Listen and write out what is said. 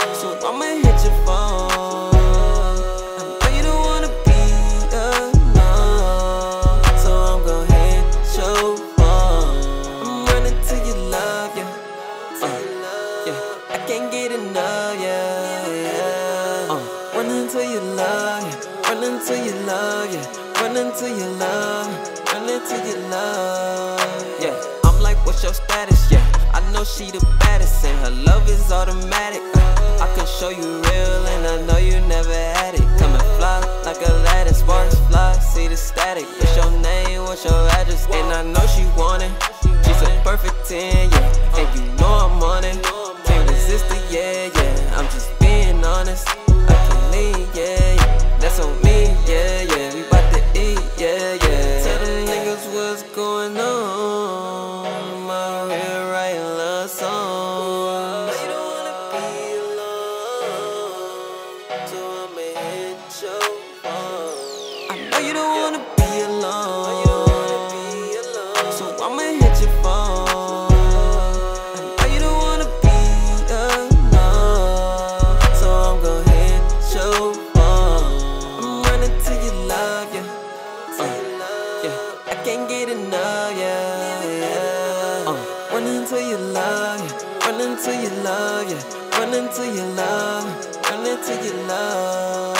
I'ma hit your phone. I know you don't wanna be alone, so I'm gon' hit your phone. Running to love, yeah. Yeah. I can't get enough, yeah. yeah. Running to your love. Running to your love, yeah. I'm like, what's your status, yeah? I know she the baddest, and her love is automatic. Uh, show you real, and I know you never had it. Come and fly like Aladdin, sparks fly, see the static. What's your name? What's your address? And I know she want it. She's a perfect 10, yeah. Know you don't wanna be alone, so I'ma hit your phone. You don't wanna be alone, so I'm gon' hit your phone. I'm running to your love, yeah. Uh. I can't get enough, yeah. yeah. Uh, running to your love, yeah. Running to your love, yeah. Running to your love, running to your love.